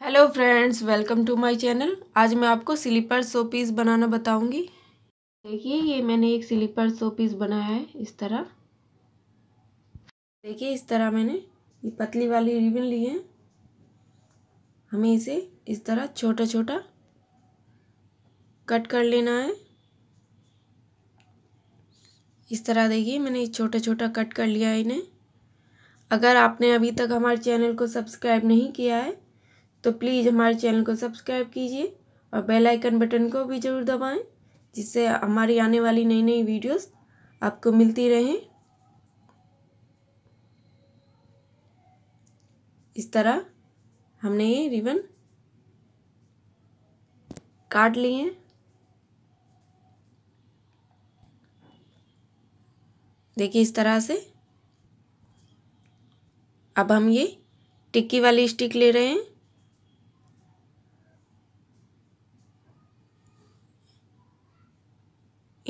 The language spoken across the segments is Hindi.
Hello friends welcome to my channel आज मैं आपको स्लीपर शो पीस बनाना बताऊँगी। देखिए, ये मैंने एक स्लीपर सो पीस बनाया है इस तरह। देखिए, इस तरह मैंने ये पतली वाली रिबन ली है। हमें इसे इस तरह छोटा छोटा कट कर लेना है। इस तरह देखिए, मैंने छोटा छोटा कट कर लिया है इन्हें। अगर आपने अभी तक हमारे चैनल को सब्सक्राइब नहीं किया है तो प्लीज़ हमारे चैनल को सब्सक्राइब कीजिए और बेल आइकन बटन को भी ज़रूर दबाएँ, जिससे हमारी आने वाली नई नई वीडियोस आपको मिलती रहें। इस तरह हमने ये रिबन काट लिए देखिए इस तरह से अब हम ये टिक्की वाली स्टिक ले रहे हैं।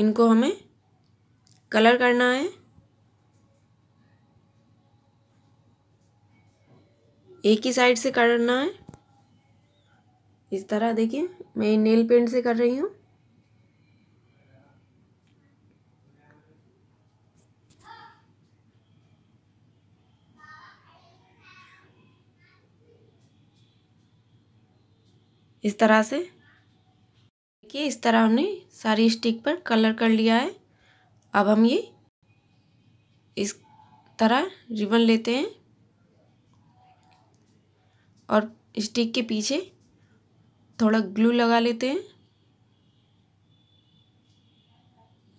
इनको हमें कलर करना है। एक ही साइड से करना है। इस तरह देखिए, मैं नेल पेंट से कर रही हूँ। इस तरह से। देखिए, इस तरह हमने सारी स्टिक पर कलर कर लिया है। अब हम ये इस तरह रिबन लेते हैं और स्टिक के पीछे थोड़ा ग्लू लगा लेते हैं।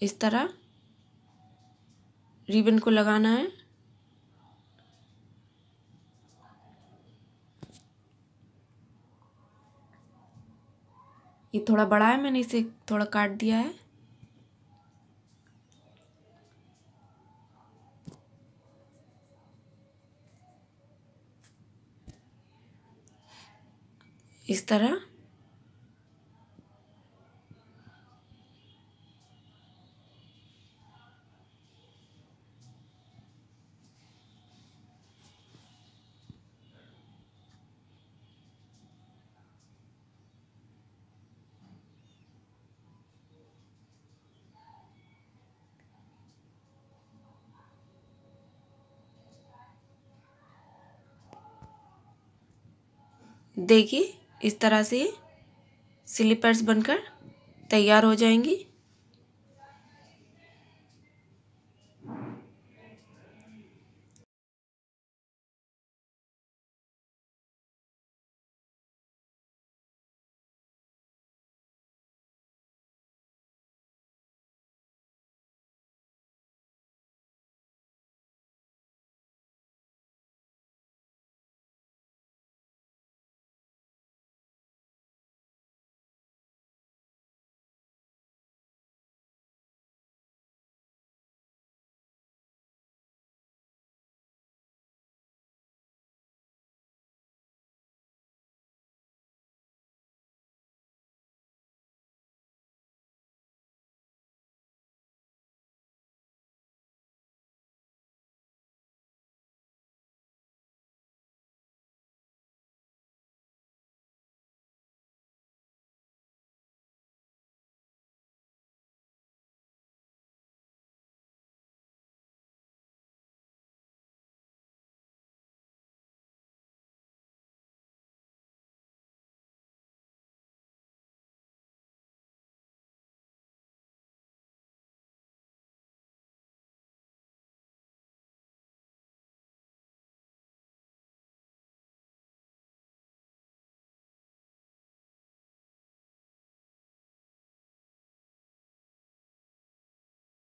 इस तरह रिबन को लगाना है। ये थोड़ा बड़ा है मैंने इसे थोड़ा काट दिया है। इस तरह। देखिए इस तरह से स्लीपर्स बनकर तैयार हो जाएँगी।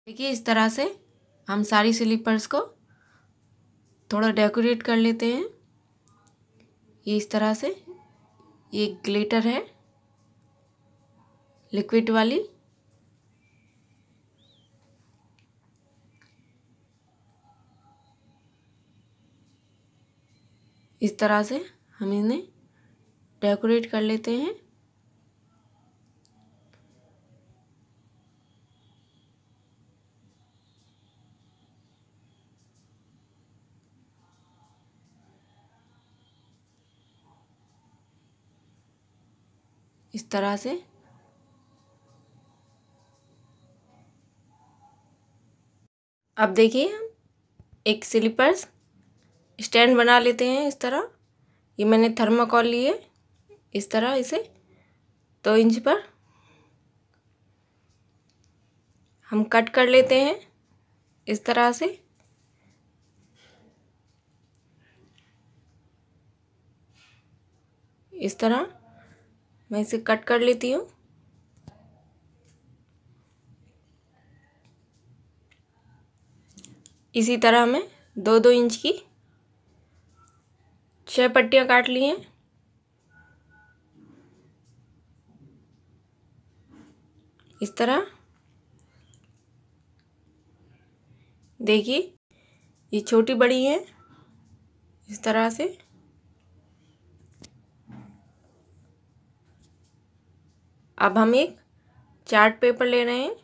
देखिए, इस तरह से हम सारी स्लीपर्स को थोड़ा डेकोरेट कर लेते हैं। ये इस तरह से ये ग्लिटर है लिक्विड वाली। इस तरह से हम इन्हें डेकोरेट कर लेते हैं। इस तरह से। अब देखिए हम एक स्लीपर्स स्टैंड बना लेते हैं इस तरह। ये मैंने थर्माकोल लिए, इस तरह इसे दो इंच पर। हम कट कर लेते हैं इस तरह से। इस तरह। मैं इसे कट कर लेती हूँ। इसी तरह मैं दो दो इंच की छह पट्टियाँ काट ली हैं। इस तरह। देखिए, ये छोटी बड़ी है। इस तरह से। अब हम एक चार्ट पेपर ले रहे हैं।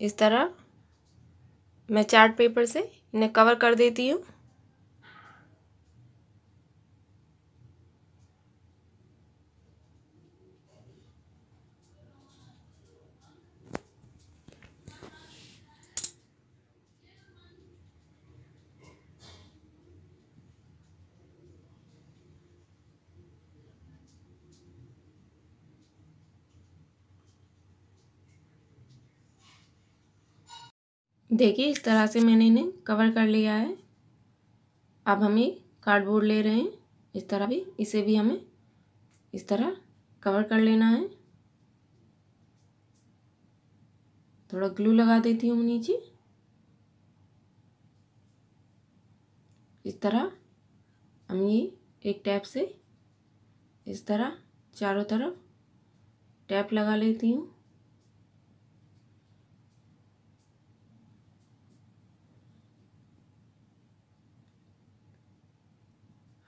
इस तरह मैं चार्ट पेपर से इन्हें कवर कर देती हूँ। देखिए, इस तरह से मैंने इन्हें कवर कर लिया है। अब हम ये कार्डबोर्ड ले रहे हैं। इस तरह भी, इसे भी हमें इस तरह कवर कर लेना है। थोड़ा ग्लू लगा देती हूँ नीचे। इस तरह हम ये एक टैप से इस तरह चारों तरफ़ टैप लगा लेती हूँ।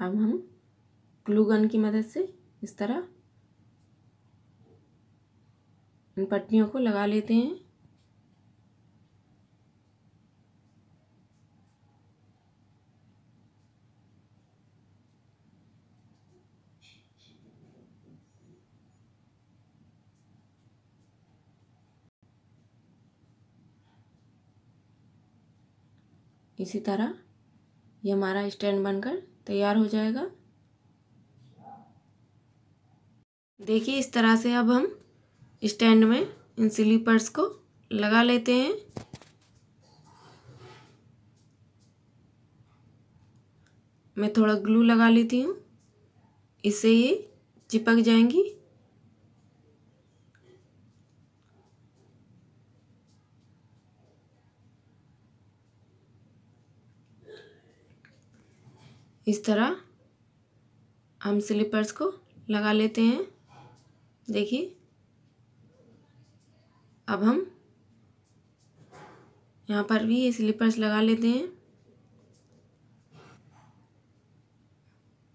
अब हम ग्लू गन की मदद से इस तरह इन पट्टियों को लगा लेते हैं। इसी तरह ये हमारा स्टैंड बनकर तैयार हो जाएगा। देखिए इस तरह से अब हम स्टैंड में इन स्लीपर्स को लगा लेते हैं। मैं थोड़ा ग्लू लगा लेती हूँ। इससे ये चिपक जाएँगी। इस तरह हम स्लीपर्स को लगा लेते हैं। देखिए। अब हम यहाँ पर भी ये स्लीपर्स लगा लेते हैं।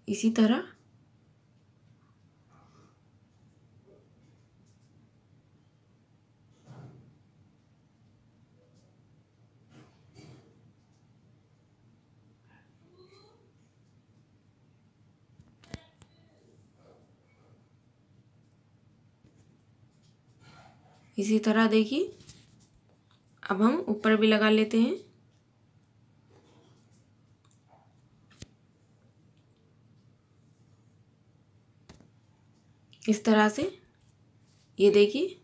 इसी तरह इसी तरह देखिए। अब हम ऊपर भी लगा लेते हैं। इस तरह से। ये देखिए।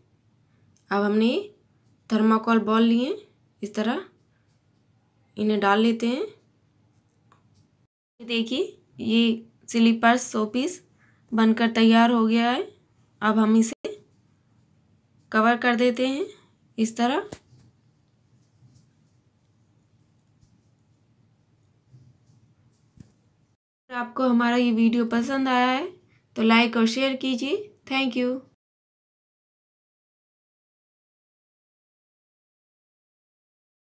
अब हमने थर्माकोल बॉल लिए। इस तरह इन्हें डाल लेते हैं। देखिए, ये स्लीपर्स सो पीस बनकर तैयार हो गया है। अब हम इसे कवर कर देते हैं इस तरह। आपको हमारा ये वीडियो पसंद आया है तो लाइक और शेयर कीजिए। Thank you.